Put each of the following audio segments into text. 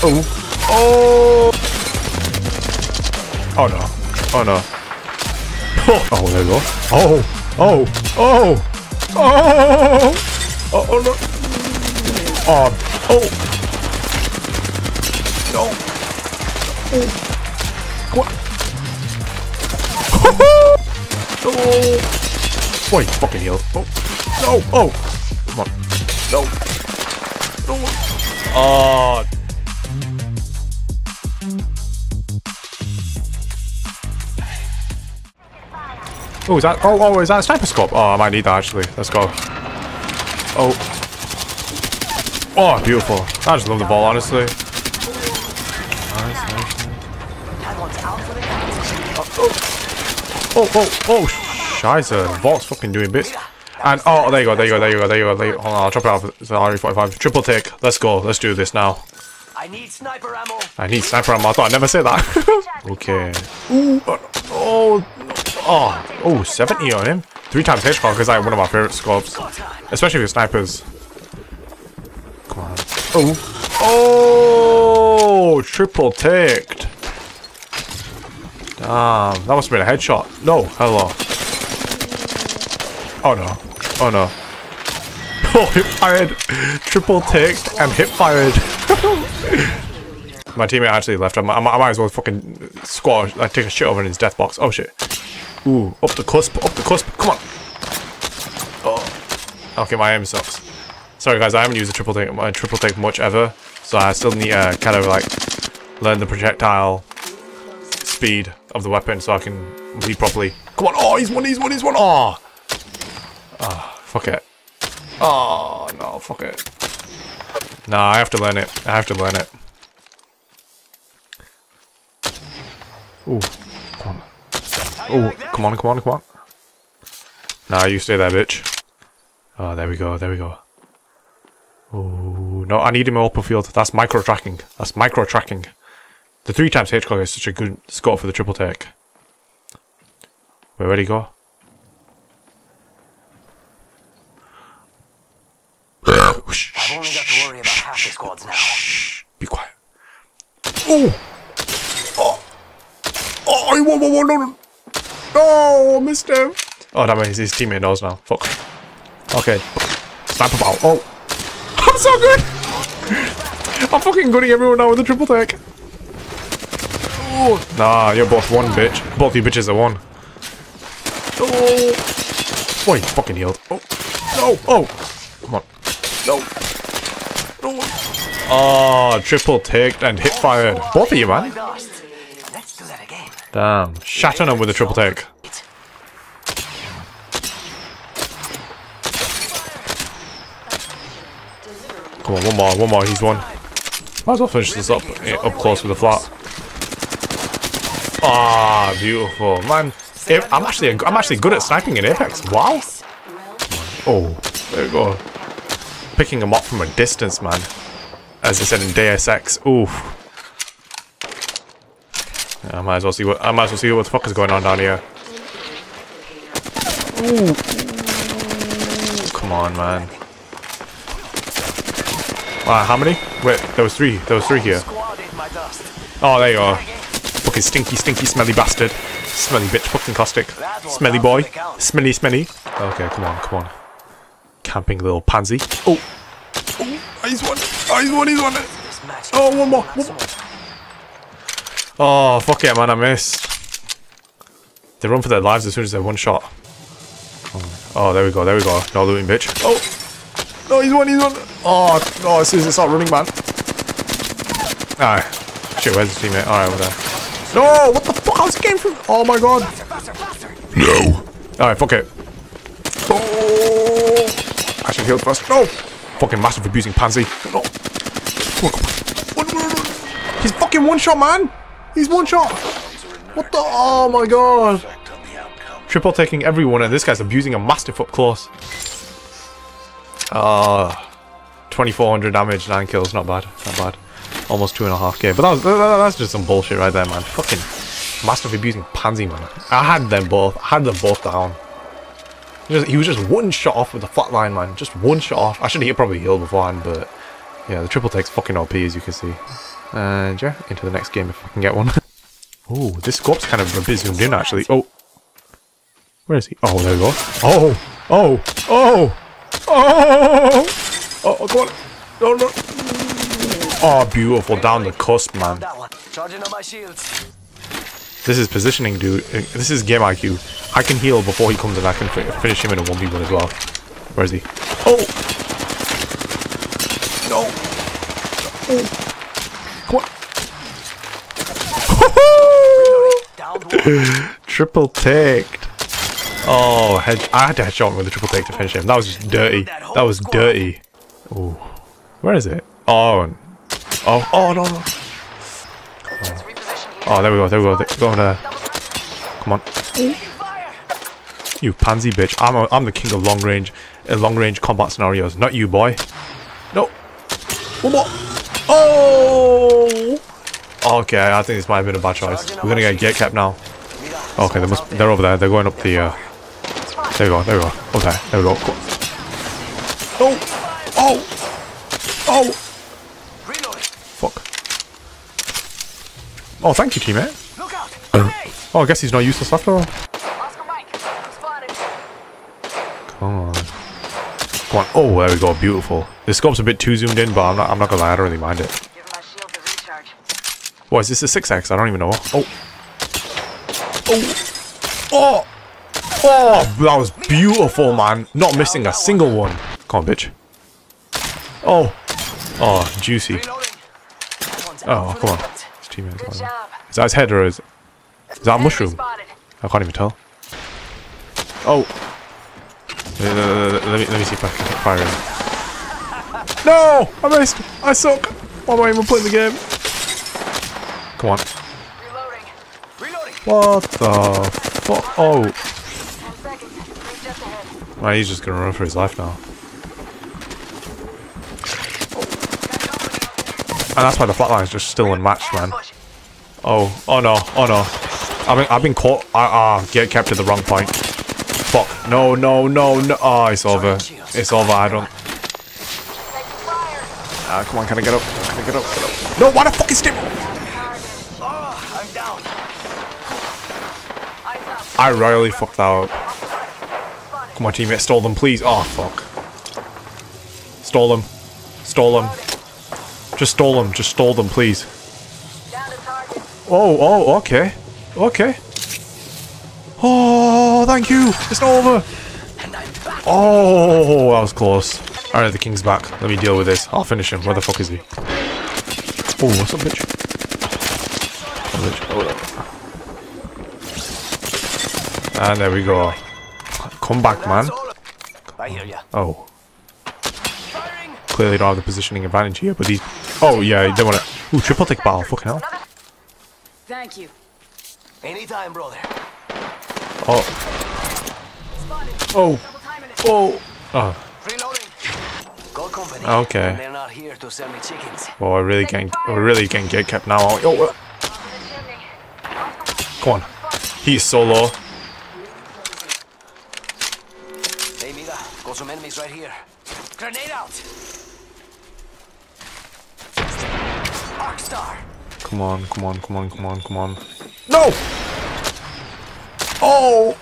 Oh. Oh. Oh no. Oh no. Oh, oh there you go. Oh. Oh. Oh. Oh. Oh, um, oh no. Oh. Oh. No. Oh. Come on. oh. Boy, fucking healed. Oh. No. Oh. Come on. No. No. Oh. Oh, is that? Oh, oh, is that a sniper scope? Oh, I might need that actually. Let's go. Oh. Oh, beautiful. I just love the ball, honestly. Nice, nice, nice. Oh, oh, oh, Scheiße. Vault's fucking doing bits. And, oh, there you go, there you go, there you go, there you go. There you go. Hold on, I'll drop it off. It's an RE45. Triple take. Let's go. Let's do this now. I need sniper ammo. I need sniper ammo. I thought I'd never say that. okay. Ooh, uh, oh, oh, oh, 70 on him. Three times headshot because like one of my favorite scopes. Especially with snipers. Come on. Oh. Oh, triple ticked. Damn, that must have been a headshot. No, hello. Oh no. Oh no. Oh, hip fired. Triple ticked and hip fired. My teammate actually left. I might, I might as well fucking squash, like take a shit over in his death box. Oh shit. Ooh, up the cusp, up the cusp. Come on. Oh. Okay, my aim sucks. Sorry guys, I haven't used a triple take, a triple take much ever, so I still need to uh, kind of like learn the projectile speed of the weapon so I can bleed properly. Come on. Oh, he's one. He's one. He's one. Oh. Oh, fuck it. Oh no, fuck it. Nah, I have to learn it. I have to learn it. Ooh. Oh, come on, come on, come on. Nah, you stay there, bitch. Oh, there we go, there we go. Oh, no, I need him in open field. That's micro tracking. That's micro tracking. The three times H is such a good score for the triple take. Wait, where'd he go? I've only got to worry about half the squads now. Shh, be quiet. Oh! Oh! Oh, whoa, whoa, whoa, no, no. I missed him. Oh, that means his teammate knows now. Fuck. Okay. Sniper bow. Oh. I'm so good! I'm fucking gunning everyone now with the triple take. Oh. Nah, you're both one, bitch. Both you bitches are one. Oh. Boy, fucking healed. Oh. No. Oh. Come on. No. No. Oh, triple ticked and hit fired. Both of you, man. Lost. Let's do that again. Damn. Shat on him with a triple take. Come on, one more, one more, he's one. Might as well finish this up eh, up close with a flat. Ah, beautiful. Man, I'm actually I'm actually good at sniping in Apex. Wow. Oh, there we go. Picking them up from a distance, man. As I said in Deus Ex. Oof. I might as well see what I might as well see what the fuck is going on down here. Ooh. Come on, man. Wow, how many? Wait, there was three. There was three here. Squad ate my dust. Oh, there you are. Fucking stinky, stinky, smelly bastard. Smelly bitch, fucking caustic. Smelly boy. Smelly, smelly. Okay, come on, come on. Camping little pansy. Oh. Oh, he's one. Oh, he's one, he's one. Oh, one more. One more. Oh, fuck it, man, I missed. They run for their lives as soon as they're one shot. Oh, oh, there we go, there we go. No looting, bitch. Oh! No, he's one, he's one. Oh, no, as soon as they start running, man. Alright. Shit, where's his teammate? Alright, over there. No, what the fuck? How's it came from? Oh my god. No. Alright, fuck it. Oh! I should heal first. No! Fucking mastiff abusing pansy. No. He's fucking one shot, man! He's one shot! What the? Oh my god! Triple taking everyone, and this guy's abusing a mastiff up close. Ah. 2400 damage, 9 kills, not bad, not bad. Almost 2.5k, but that was, that, that's just some bullshit right there, man. Fucking mastiff abusing pansy, man. I had them both, I had them both down. Just, he was just one shot off with the flat line, man. Just one shot off. I should have probably healed beforehand, but yeah, the triple take's fucking OP as you can see. And yeah, into the next game if I can get one. oh, this scope's kind of a bit zoomed in actually. Oh. Where is he? Oh, there we go. Oh! Oh! Oh! Oh! Oh, oh come on. No, no. Oh, beautiful. Down the cusp, man. That one. Charging on my shields. This is positioning, dude. Uh, This is game IQ. I can heal before he comes and I can finish him in a 1v1 as well. Where is he? Oh! No! Oh! Come on! Downed one. triple taked. Oh, head I had to headshot him with a triple take to finish him. That was just dirty. That was dirty. Oh. Where is it? Oh. Oh, oh, no, no. Oh, there we go, there we go. Go there. Come on. You pansy bitch. I'm, a, I'm the king of long range, uh, long range combat scenarios. Not you, boy. No. One more. Oh! Okay, I think this might have been a bad choice. We're gonna get gate kept now. Okay, they must. They're over there. They're going up the. Uh, there we go. There we go. Okay, there we go. Cool. Oh! Oh! Oh! Fuck. Oh, thank you, teammate. Look out. Hey. Oh, I guess he's not useless after all. Oscar Mike, spotted. Come on. Come on. Oh, there we go. Beautiful. The scope's a bit too zoomed in, but I'm not. I'm not gonna lie. I don't really mind it. Give my shield a recharge. What is this? A six axe? I don't even know. Oh. Oh. Oh. Oh, that was beautiful, man. Not missing a single one. Come on, bitch. Oh. Oh, juicy. Oh, come on. His teammates Good Is that his head or is, is that a mushroom? I can't even tell. Oh. Uh, let me let me see if I can fire him. No! I missed! I suck! Why am I even playing the game? Come on. Reloading. Reloading. What the fuck? Oh. Ten seconds. Ring just ahead. Well, he's just gonna run for his life now. And that's why the flatline is just still unmatched, man. Oh, oh no, oh no. I've been, I've been caught. Ah, uh, get kept at the wrong point. Fuck. No, no, no, no. Oh, it's over. It's over. I don't. Ah, come on, can I get up? Can I get up? Get up? No, why the fuck is Tim? I royally fucked that up. Come on, teammate, stole them, please. Oh, fuck. Stole them. Stole them. Just stole them. Just stole them, please. Oh, oh, okay. Okay. Oh, thank you. It's not over. Oh, that was close. Alright, the king's back. Let me deal with this. I'll finish him. Where the fuck is he? Oh, what's up, bitch? Oh, bitch. Oh, there. And there we go. Come back, man. I hear ya. Oh, clearly don't have the positioning advantage here, but these... Oh, yeah, they want to... Ooh, triple tick battle. Fucking hell. Thank you. Anytime, brother. Oh, oh, Double timing it. oh. Oh, Reloading. Gold company. Okay. And they're not here to sell me chickens. well, we're really getting... We're really getting gate kept now. Oh, uh, Off in the chimney. Oscar come on. He's so low. Some enemies right here. Grenade out. Arcstar. Come on, come on, come on, come on, come on. No! Oh!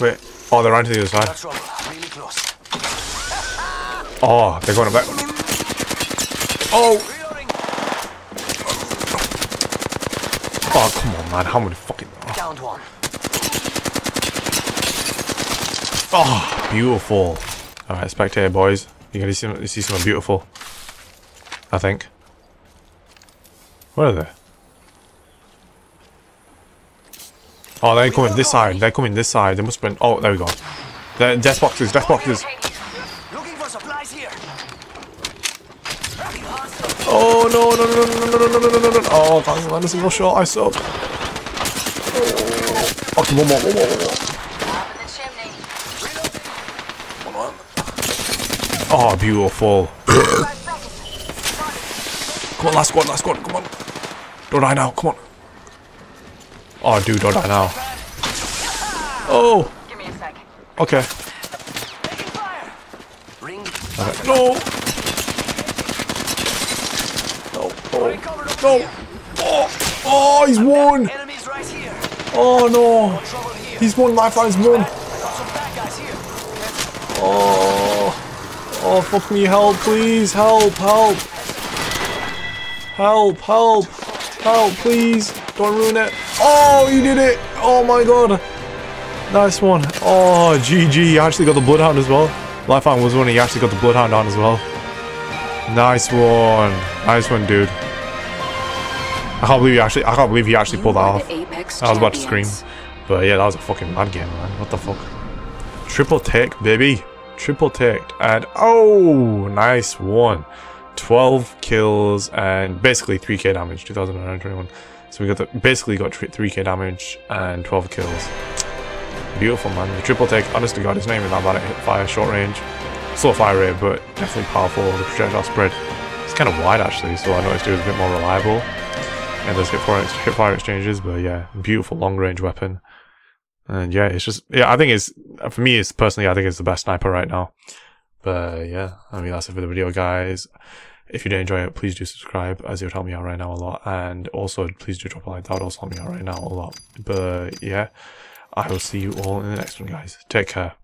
Wait. Oh, they're onto the other side. Really close. Oh, they're going back. Oh! Reloading. Oh, come on, man. How many fucking... Downed one. Oh, beautiful. Alright, spectator boys. You gotta see, you see something beautiful. I think. Where are they? Oh, they're coming this side. They're coming this side. They must have been... Oh, there we go. They're death boxes, death boxes. Looking for supplies here. Oh, no, no, no, no, no, no, no, no, no, no, no. Oh. This is no shot. I suck. Oh. Okay, one more, one more, one more. Oh, beautiful. come on, last squad, last squad, come on. Don't die now, come on. Oh, dude, don't die now. Oh! Okay. okay. No! No, oh. no! Oh! Oh, he's won! Oh, no! He's won, lifeline's won! Oh! Oh, fuck me, help, please! Help, help! Help, help! Help, please! Don't ruin it! Oh, you did it! Oh my god! Nice one. Oh, GG, you actually got the Bloodhound as well. Lifeline was one, he actually got the Bloodhound on as well. Nice one. Nice one, dude. I can't believe you actually, I can't believe you actually pulled that off. I was about to scream. But yeah, that was a fucking mad game, man. What the fuck? Triple take, baby. Triple take. And oh, nice one. 12 kills and basically 3k damage, 2021. So we got the, basically got 3k damage and 12 kills. Beautiful, man. The triple take, honest to god, his name is not bad at hip fire, short range. Slow fire rate, but definitely powerful. The projectile spread it's kind of wide actually, so I noticed it was a bit more reliable. And hip fire, hip fire exchanges, but yeah, beautiful long range weapon. And yeah, it's just yeah, I think it's for me. It's personally, I think it's the best sniper right now. But yeah, I mean that's it for the video, guys. If you did enjoy it, please do subscribe, as it would help me out right now a lot. And also, please do drop a like. That would also help me out right now a lot. But yeah, I will see you all in the next one, guys. Take care.